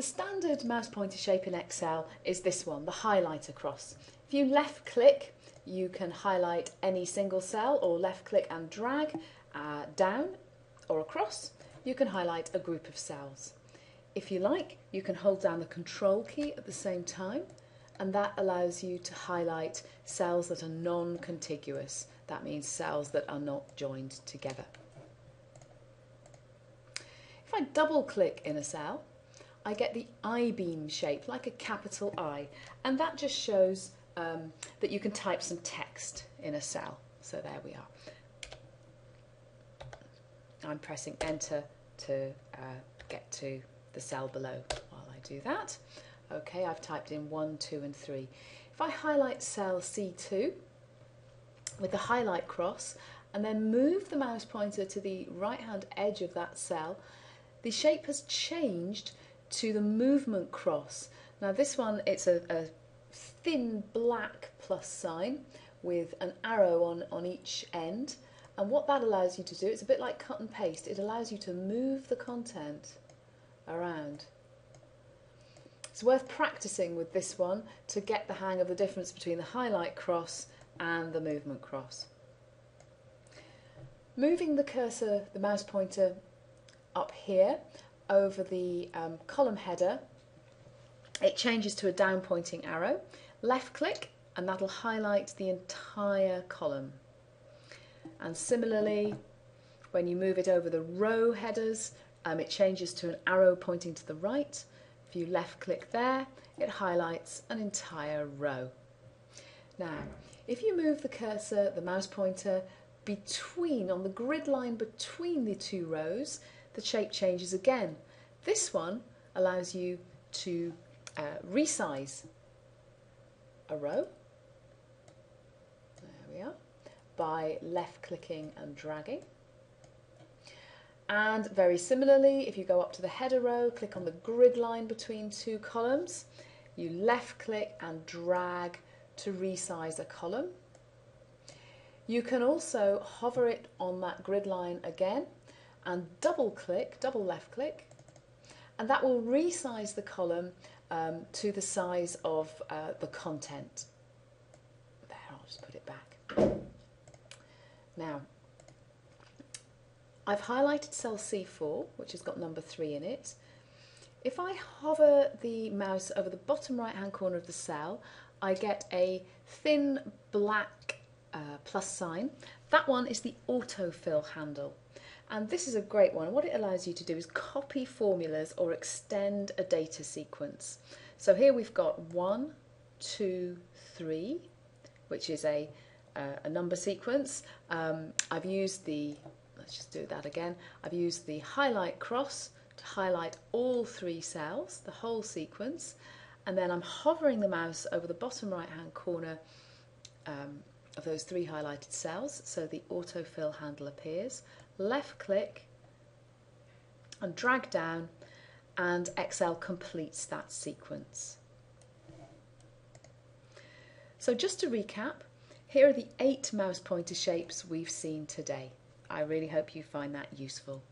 The standard mouse pointer shape in Excel is this one, the highlighter cross. If you left click, you can highlight any single cell or left click and drag uh, down or across. You can highlight a group of cells. If you like, you can hold down the control key at the same time and that allows you to highlight cells that are non-contiguous. That means cells that are not joined together. If I double click in a cell, I get the I-beam shape, like a capital I, and that just shows um, that you can type some text in a cell. So there we are. I'm pressing enter to uh, get to the cell below while I do that. Okay, I've typed in 1, 2 and 3. If I highlight cell C2 with the highlight cross and then move the mouse pointer to the right hand edge of that cell, the shape has changed to the movement cross. Now this one, it's a, a thin black plus sign with an arrow on, on each end. And what that allows you to do, it's a bit like cut and paste, it allows you to move the content around. It's worth practicing with this one to get the hang of the difference between the highlight cross and the movement cross. Moving the cursor, the mouse pointer up here over the um, column header, it changes to a down pointing arrow. Left click and that'll highlight the entire column. And similarly, when you move it over the row headers, um, it changes to an arrow pointing to the right if you left click there, it highlights an entire row. Now, if you move the cursor, the mouse pointer, between, on the grid line between the two rows, the shape changes again. This one allows you to uh, resize a row, there we are, by left clicking and dragging. And very similarly, if you go up to the header row, click on the grid line between two columns, you left click and drag to resize a column. You can also hover it on that grid line again and double click, double left click, and that will resize the column um, to the size of uh, the content. There, I'll just put it back. Now, I've highlighted cell C4, which has got number 3 in it. If I hover the mouse over the bottom right hand corner of the cell, I get a thin black uh, plus sign. That one is the autofill handle. And this is a great one. What it allows you to do is copy formulas or extend a data sequence. So here we've got one, two, three, which is a, uh, a number sequence. Um, I've used the let's just do that again. I've used the highlight cross to highlight all three cells, the whole sequence, and then I'm hovering the mouse over the bottom right hand corner um, of those three highlighted cells so the autofill handle appears. Left click and drag down and Excel completes that sequence. So just to recap, here are the eight mouse pointer shapes we've seen today. I really hope you find that useful.